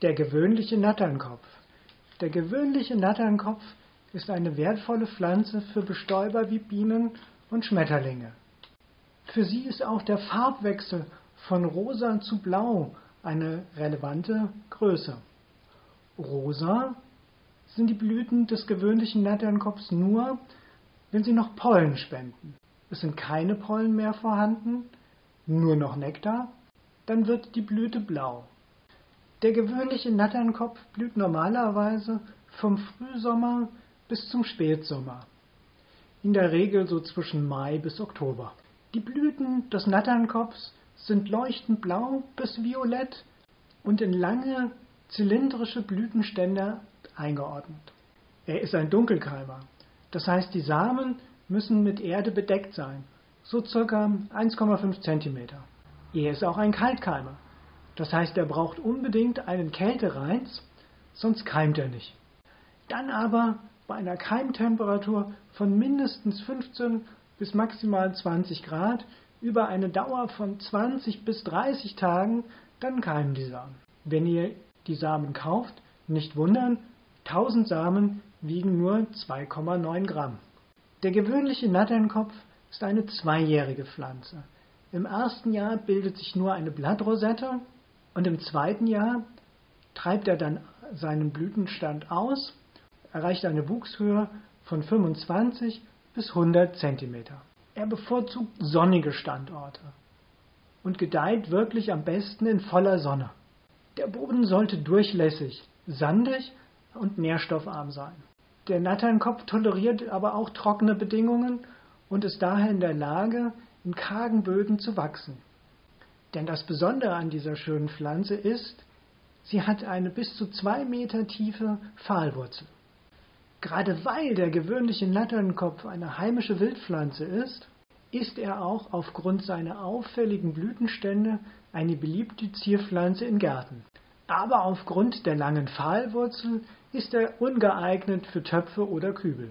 Der gewöhnliche Natternkopf. Der gewöhnliche Natternkopf ist eine wertvolle Pflanze für Bestäuber wie Bienen und Schmetterlinge. Für sie ist auch der Farbwechsel von rosa zu blau eine relevante Größe. Rosa sind die Blüten des gewöhnlichen Natternkopfs nur, wenn sie noch Pollen spenden. Es sind keine Pollen mehr vorhanden, nur noch Nektar, dann wird die Blüte blau. Der gewöhnliche Natternkopf blüht normalerweise vom Frühsommer bis zum Spätsommer, in der Regel so zwischen Mai bis Oktober. Die Blüten des Natternkopfs sind leuchtend blau bis violett und in lange zylindrische Blütenstände eingeordnet. Er ist ein Dunkelkeimer, das heißt die Samen müssen mit Erde bedeckt sein, so circa 1,5 cm. Er ist auch ein Kaltkeimer, das heißt er braucht unbedingt einen Kältereiz, sonst keimt er nicht. Dann aber bei einer Keimtemperatur von mindestens 15 bis maximal 20 Grad über eine Dauer von 20 bis 30 Tagen, dann keimen die Samen. Wenn ihr die Samen kauft, nicht wundern, 1000 Samen wiegen nur 2,9 Gramm. Der gewöhnliche Natternkopf ist eine zweijährige Pflanze. Im ersten Jahr bildet sich nur eine Blattrosette und im zweiten Jahr treibt er dann seinen Blütenstand aus, erreicht eine Wuchshöhe von 25 bis 100 cm. Er bevorzugt sonnige Standorte und gedeiht wirklich am besten in voller Sonne. Der Boden sollte durchlässig, sandig und nährstoffarm sein. Der Natternkopf toleriert aber auch trockene Bedingungen und ist daher in der Lage, in kargen Böden zu wachsen. Denn das Besondere an dieser schönen Pflanze ist, sie hat eine bis zu zwei Meter tiefe Pfahlwurzel. Gerade weil der gewöhnliche Natternkopf eine heimische Wildpflanze ist, ist er auch aufgrund seiner auffälligen Blütenstände eine beliebte Zierpflanze in Gärten. Aber aufgrund der langen Pfahlwurzel ist er ungeeignet für Töpfe oder Kübel.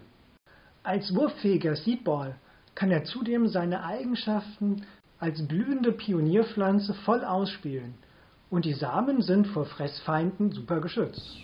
Als wurffähiger Seedball kann er zudem seine Eigenschaften als blühende Pionierpflanze voll ausspielen und die Samen sind vor Fressfeinden super geschützt.